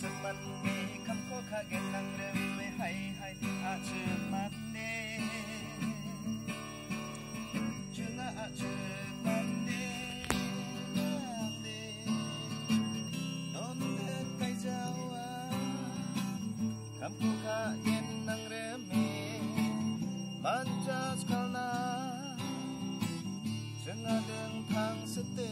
cuman ni kam ko kagen nang rem me hai hai a cuman ni Chunga a cuman ni nang ni Non de kai jawa Kam ko kagen nang rem me Manjas kalna Chunga deng thang setet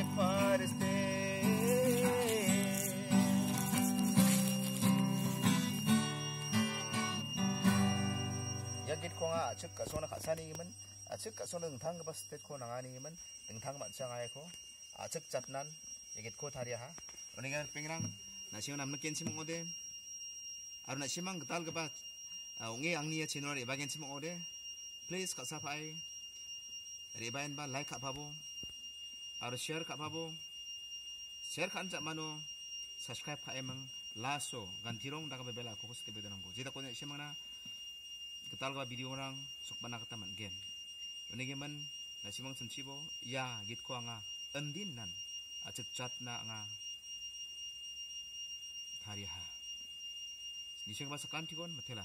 want se pariste yagit ko nga chuk ka sona khasani man. Ah, achuk ka sona ngthang ba state ko nangani man. Ngthang man changai ko achuk ah, chatnan yagit ko tharia ha. Oninga pengrang na siang nam ken simong ode aru na simang gtal ga ba ah, onge angni channel re bagen simong ngode please ka sapai re bayan ba, like ka pabo. aro share Kak phabo share kan chak mano. Subscribe Kak emang. Laso. Gantirong daga bebela kokos ke bedanang go jeda konya semana ketal ga video orang. Sok bana kata man gen. Ini ge man na simang sunchibo ya git ko anga. Endin nan. Acet chat na anga. Hari ha. Ni sing basakan tikon matela